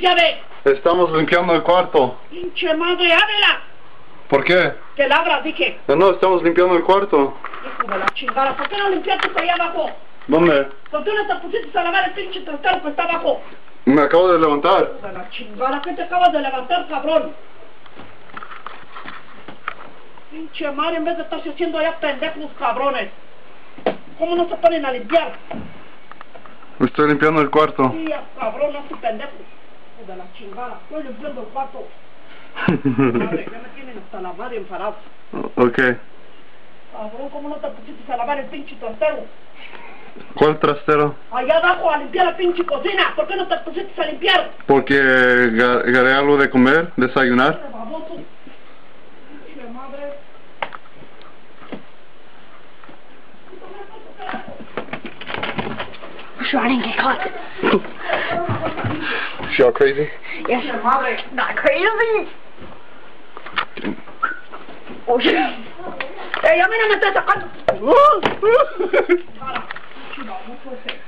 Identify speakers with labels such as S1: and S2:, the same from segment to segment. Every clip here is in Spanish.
S1: llave?
S2: Estamos limpiando el cuarto.
S1: Pinche madre, ábrela.
S2: ¿Por qué?
S1: Que la abras, dije.
S2: No, no, estamos limpiando el cuarto.
S1: Hijo de la chingada, ¿por qué no limpiaste allá abajo?
S2: ¿Dónde?
S1: ¿Por qué no te pusiste a lavar el pinche trastero que está abajo?
S2: Me acabo de levantar.
S1: Hijo de la chingada, ¿qué te acabas de levantar, cabrón? Pinche madre, en vez de estarse haciendo allá pendejos, cabrones. ¿Cómo no se ponen a limpiar?
S2: Estoy limpiando el cuarto.
S1: Sí, cabrón, no pendejo. Hijo de la chingada, estoy limpiando el cuarto. Madre, ya me tienen hasta la madre enfadado.
S2: ok.
S1: Cabrón, ¿cómo no te pusiste a lavar el pinche trastero?
S2: ¿Cuál trastero?
S1: Allá abajo a limpiar la pinche cocina. ¿Por qué no te pusiste a limpiar?
S2: Porque ga- agarré algo de comer, desayunar.
S3: Didn't get caught.
S2: She all crazy?
S3: Yes,
S1: Pinche madre.
S3: not crazy. Oh shit.
S1: ¡Ey, a mí no me estás sacando! Para. Pinche baboso ese.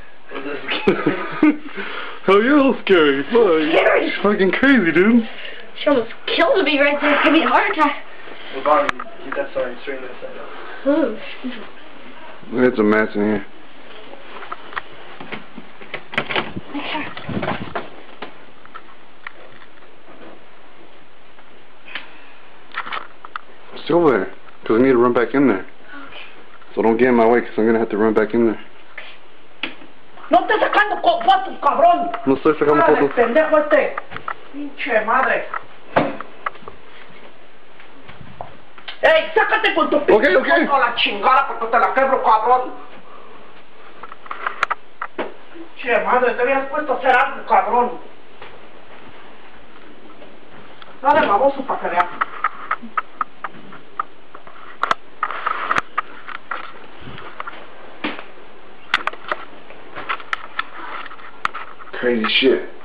S2: oh, you're a scary. Fuck.
S3: Scary.
S2: It's fucking crazy, dude.
S3: She almost killed me right there. Gave me a heart attack.
S4: Well, Bobby, keep that side straight that side up.
S3: Oh,
S2: It's a mess in here. Still there. Because I need to run back in there. So don't get in my way because I'm going to have to run back in there.
S1: ¡No estés sacando fotos, cabrón!
S2: No estoy sacando fotos.
S1: pendejo este! ¡Pinche madre! ¡Ey, sácate con tu pinche
S2: Ok, ok.
S1: foto a la chingada porque te la quebro, cabrón! ¡Pinche madre, te habías puesto a hacer algo, cabrón! Dale baboso para que veas.
S2: crazy shit.